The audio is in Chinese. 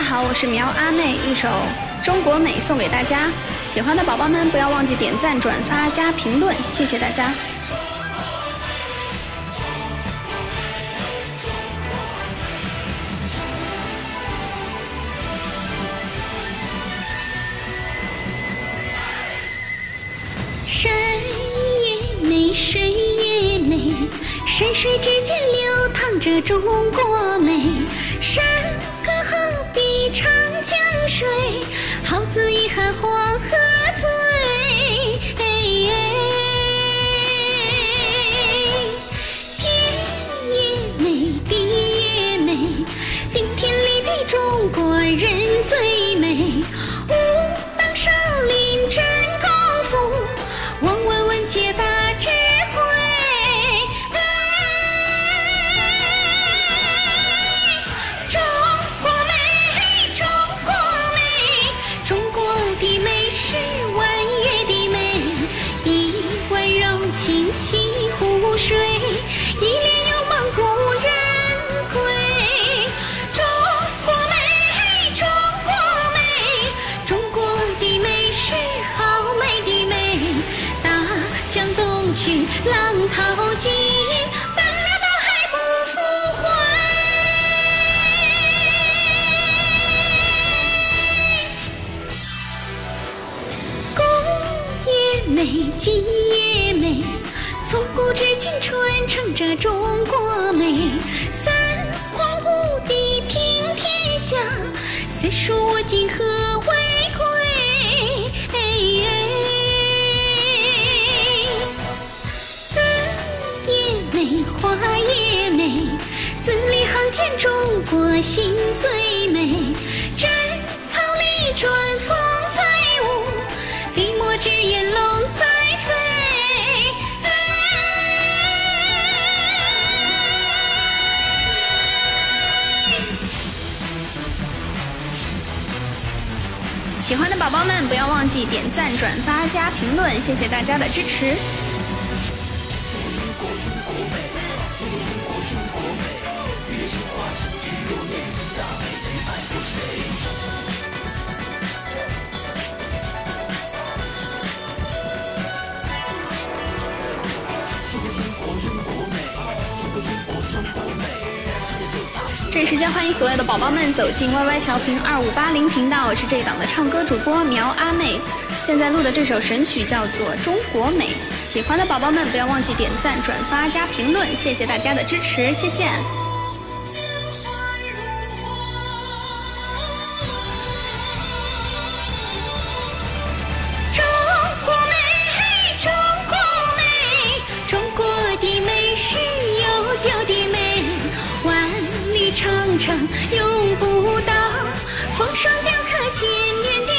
大家好，我是苗阿妹，一首《中国美》送给大家。喜欢的宝宝们不要忘记点赞、转发加评论，谢谢大家。山也美，水也美，山水之间流淌着中国美。山长江水，好字一汉黄浪淘尽，奔流到海不复回。宫也美，景也美，从古至今传承着中国美。三皇五帝平天下，谁说我今何中国心最美。贞操礼转风载舞，笔墨纸砚龙在飞。喜欢的宝宝们不要忘记点赞、转发、加评论，谢谢大家的支持。中国中国美，中国中国美时间欢迎所有的宝宝们走进 YY 调频二五八零频道，我是这档的唱歌主播苗阿妹。现在录的这首神曲叫做《中国美》，喜欢的宝宝们不要忘记点赞、转发、加评论，谢谢大家的支持，谢谢。永不到，风霜雕刻千年